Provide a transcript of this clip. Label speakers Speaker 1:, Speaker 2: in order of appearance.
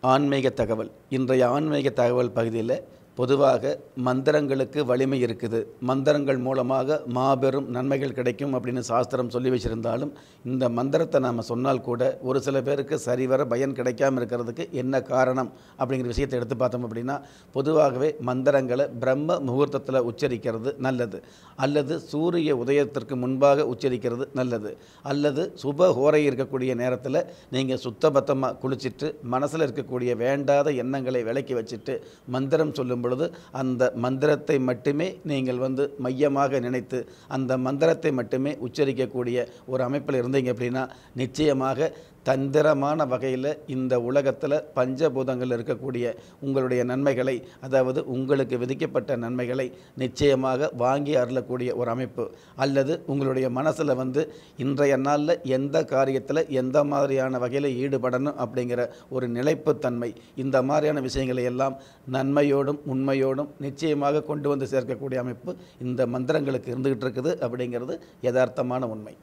Speaker 1: ஆன்மீக தகவல். இன்றைய ஆன்மீக தகவல் பகுதியில் பொதுவாக மந்திரங்களுக்கு வலிமை இருக்குது. மந்திரங்கள் மூலமாக மாபெரும் நன்மைகள் கிடைக்கும் அப்படின்னு சாஸ்திரம் சொல்லி வச்சிருந்தாலும் இந்த மந்திரத்தை நாம் சொன்னால் கூட ஒரு சில பேருக்கு சரிவர பயன் கிடைக்காம இருக்கிறதுக்கு என்ன காரணம் அப்படிங்கிற விஷயத்தை எடுத்து பார்த்தோம் அப்படின்னா பொதுவாகவே மந்திரங்களை பிரம்ம முகூர்த்தத்தில் உச்சரிக்கிறது நல்லது. அல்லது சூரிய உதயத்திற்கு முன்பாக உச்சரிக்கிறது நல்லது. அல்லது சுப ஹோரை இருக்கக்கூடிய நேரத்தில் நீங்கள் சுத்தபத்தமாக குளிச்சுட்டு மனசில் இருக்கக்கூடிய வேண்டாத எண்ணங்களை விலக்கி வச்சுட்டு மந்திரம் சொல்லும்போது பொழுது அந்த மந்திரத்தை மட்டுமே நீங்கள் வந்து மையமாக நினைத்து அந்த மந்திரத்தை மட்டுமே உச்சரிக்கக்கூடிய ஒரு அமைப்பில் இருந்தீங்க அப்படின்னா நிச்சயமாக தந்திரமான வகையில் இந்த உலகத்தில் பஞ்சபூதங்கள் இருக்கக்கூடிய உங்களுடைய நன்மைகளை அதாவது உங்களுக்கு விதிக்கப்பட்ட நன்மைகளை நிச்சயமாக வாங்கி அருளக்கூடிய ஒரு அமைப்பு. அல்லது உங்களுடைய மனசில் வந்து இன்றைய நாளில் எந்த காரியத்தில் எந்த மாதிரியான வகையில் ஈடுபடணும் அப்படிங்கிற ஒரு நிலைப்புத்தன்மை இந்த மாதிரியான விஷயங்களை எல்லாம் நன்மையோடும் உண்மையோடும் நிச்சயமாக கொண்டு வந்து சேர்க்கக்கூடிய அமைப்பு இந்த மந்திரங்களுக்கு இருந்துகிட்டு இருக்குது அப்படிங்கிறது யதார்த்தமான உண்மை.